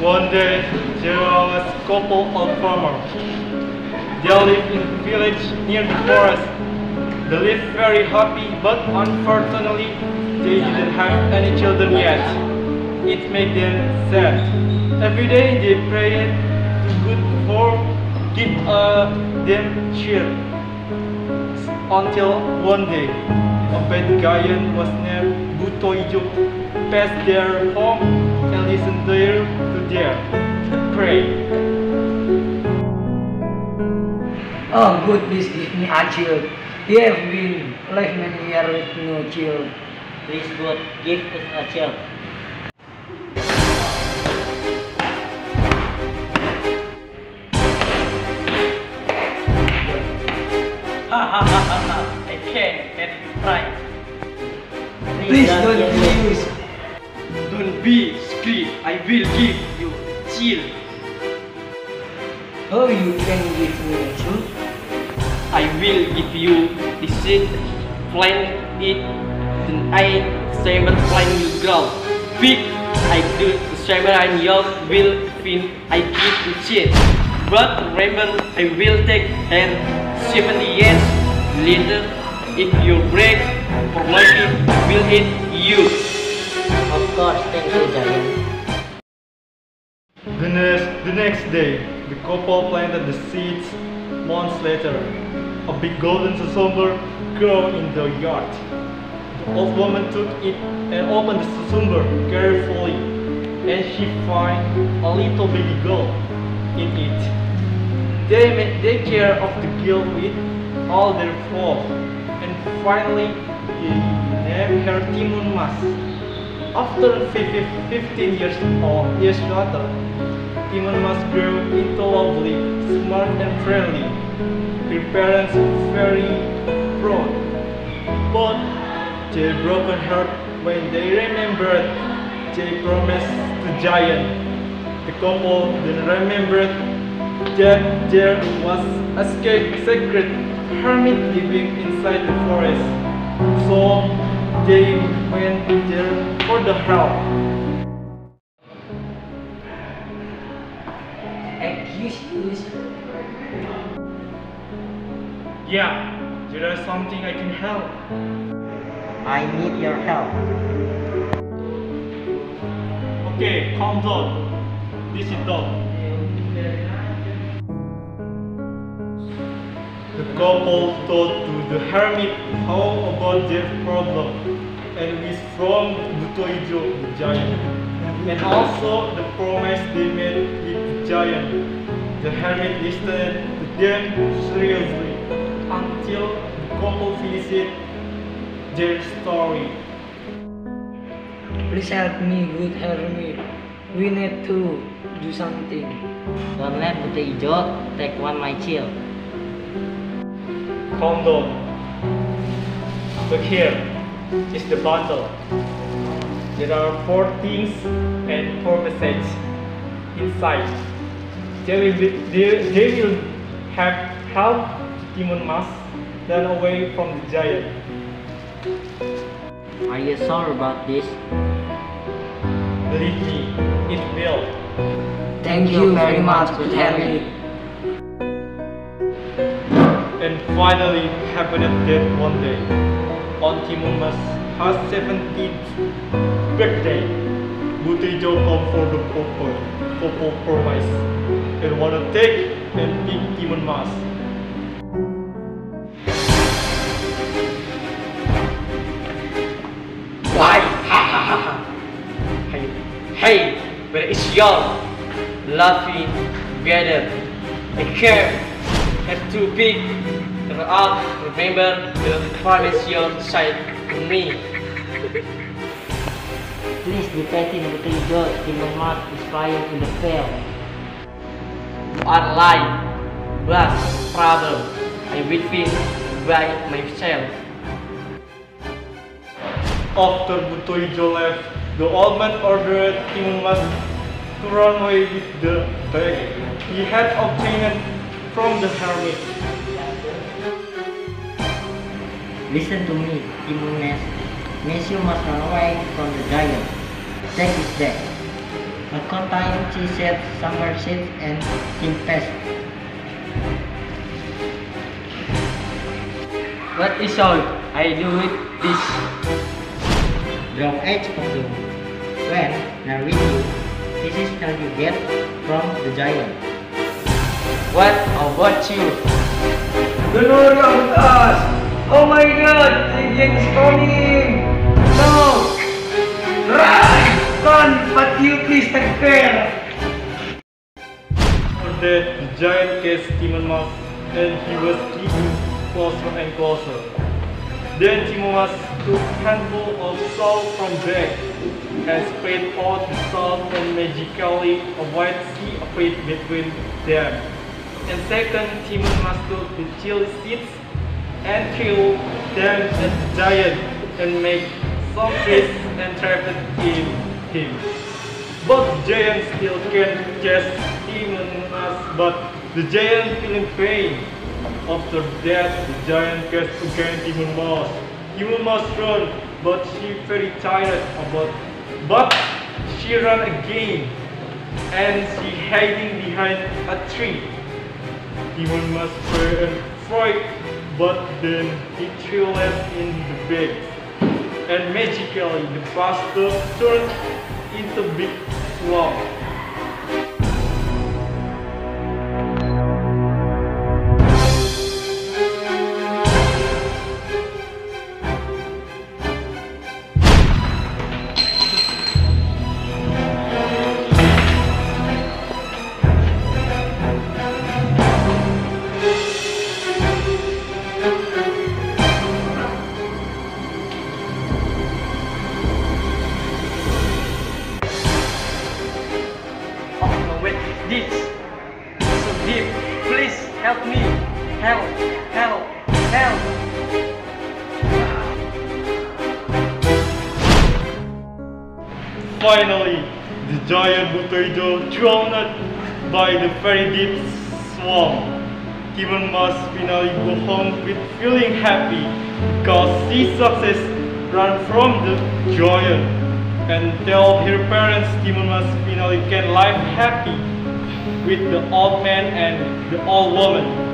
One day, there was a couple of farmers. They lived in a village near the forest. They lived very happy, but unfortunately, they didn't have any children yet. It made them sad. Every day they prayed to good for give uh, them cheer. Until one day, a bad giant was named Butoijo passed their home and listened there to their pray. Oh, good, please give me a child. We have been left many years with no child. Please God, give us a child. Ha ha ha ha ha! I can't get it right. Please don't get please. Don't be I will give you chill. Oh, you can give me a child. I will give you the seed, plant it, then I seven plant will grow. Big, I do the seven and young will fin I give you seed. But remember, I will take and seventy years later, if you break for lucky, will eat you. Of course, thank you, Giant. Next, day, the couple planted the seeds. Months later, a big golden cucumber grew in the yard. The old woman took it and opened the cucumber carefully, and she found a little baby girl in it. They made care of the girl with all their fault, and finally they named her Timun Mas. After 15 years old, years later, Timun Mas grew into lovely, smart and friendly. Her parents very proud, but they broke her heart when they remembered they promised to Giant. The couple then remembered that there was a secret hermit living inside the forest. So they went there for the help. Yeah, there is something I can help. I need your help. Okay, calm down. This is done. The couple told to the hermit how about their problem and with from Butoijo the giant and also the promise they made with the giant. The hermit listened to them seriously until the couple finished their story. Please help me, good hermit. We need to do something. Don't let the Ijo take one my child. Calm Look here. It's the bundle. There are four things and four messages inside. They will, be, they, they will have help demon mass run away from the giant. Are you sure about this? Believe me, it will. Thank you very much, hermit. And finally happened that one day. On Timun Mas has 17th birthday. Butoijo come for the couple, couple promise and wanna take and eat Timun Mas. Why? Ha ha ha ha. Hey, hey, where is your laughing together? I care. Have too big. Turn out. Remember the promise your side to me. Please defeating the Ijo. Timun Mas is flying in the field. Lying. But problem. I will feel by myself. After Butoijo left, the old man ordered Timon Mas to run away with the bag he had obtained from the hermit. Listen to me, Timunes. Means you must run away from the giant. Take his death. That contain tea sets, summer seeds, and tempest. What is all I do with this? Drop edge of the when now with you. This is how you get from the giant. What about you? Don't worry about us! Oh my god! The gang is coming! No! Run! Run! But you please take care! The giant cast Timun Mas and he was getting closer and closer. Then Timun Mas took handful of salt from bag and spread out the salt and magically a white sea appeared between them. And second, Timun Mas took the chili seeds and killed them the giant and made some trees and trapped in him. But the giant still can't catch Timun Mas, but the giant feeling pain. After that, the giant cast again Timun Mas. Timonmas run, but she very tired about, but she run again, and she hiding behind a tree. Timun Mas and afraid, but then he threw left in the bed. and magically the pastor turned into big swamp. Deep. Please help me. Help, help, help. Finally, the giant potato drowned by the very deep swamp. Timun Mas finally go home with feeling happy because she success ran from the giant and tell her parents Timun Mas finally can live happy with the old man and the old woman.